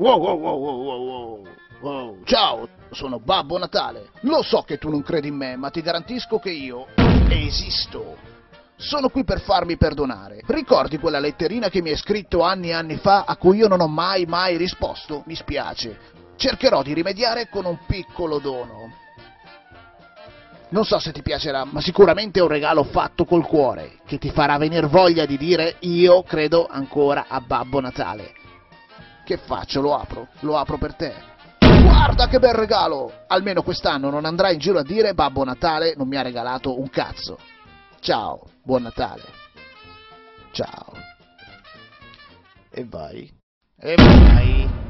Wow, wow, wow, wow. Ciao, sono Babbo Natale. Lo so che tu non credi in me, ma ti garantisco che io esisto. Sono qui per farmi perdonare. Ricordi quella letterina che mi hai scritto anni e anni fa a cui io non ho mai mai risposto? Mi spiace. Cercherò di rimediare con un piccolo dono. Non so se ti piacerà, ma sicuramente è un regalo fatto col cuore, che ti farà venire voglia di dire io credo ancora a Babbo Natale. Che faccio? Lo apro? Lo apro per te. Guarda che bel regalo! Almeno quest'anno non andrai in giro a dire Babbo Natale non mi ha regalato un cazzo. Ciao, buon Natale. Ciao. E vai. E vai.